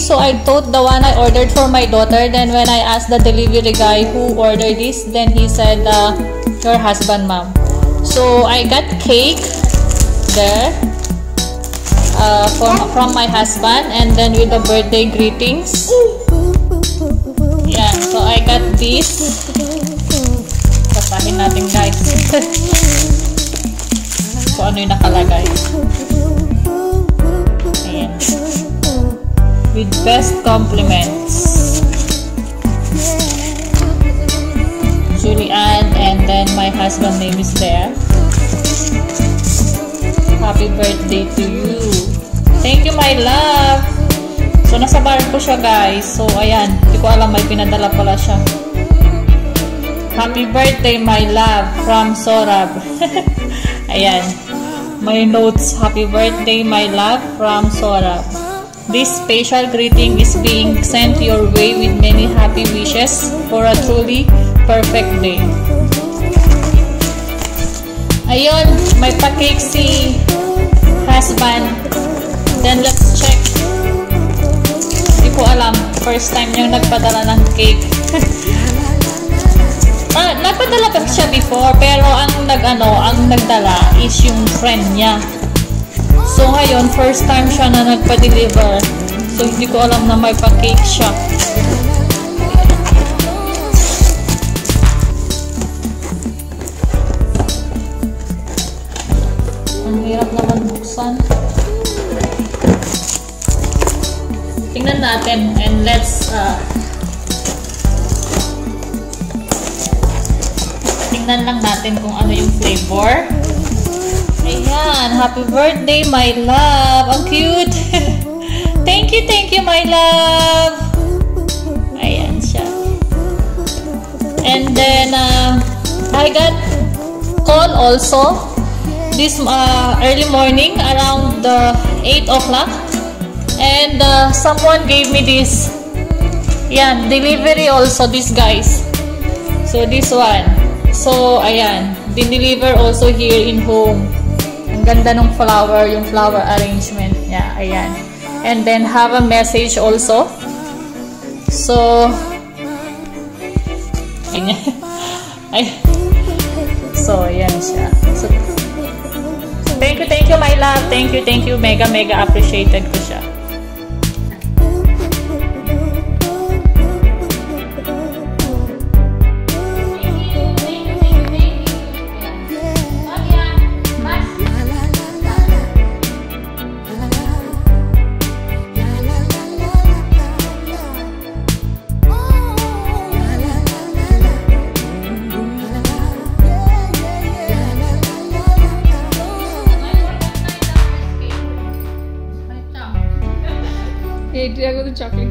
so I thought the one I ordered for my daughter. Then when I asked the delivery guy who ordered this, then he said, uh, your husband, ma'am. So I got cake there uh, from, from my husband and then with the birthday greetings. Yeah, so I got this. Basahin natin guys. Kung ano yung nakalagay. With best compliments. Julian and then my husband name is there. Happy birthday to you. Thank you my love. So nasa bar ko siya guys. So ayan, hindi ko alam may pinadala pala siya. Happy birthday my love from Sorab. ayan. My notes, happy birthday my love from Sorab. This special greeting is being sent your way with many happy wishes for a truly perfect day. Ayun, may pa-cake si husband. Then let's check. Hindi ko alam. First time niyang nagpadala ng cake. ah, nagpadala pa siya before, pero ang nag-ano, ang nagdala is yung friend niya. So ngayon, first time siya na nagpa-deliver. So hindi ko alam na may pa-cake siya. Ang hirap naman buksan. Tingnan natin and let's uh, tingnan lang natin kung ano yung flavor. Ayan, happy birthday my love. Ang cute. thank you, thank you my love. Ayan siya. And then uh, I got call also this uh, early morning around uh, 8 o'clock and uh, someone gave me this yan delivery also this guys so this one so ayan deliver also here in home ganda ng flower yung flower arrangement yeah ayan and then have a message also so ay so ayan siya so Thank you, thank you, my love. Thank you, thank you. Mega, mega appreciated ko siya. chocolate.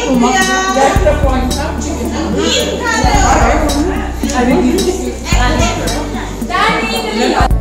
That's the point. I you.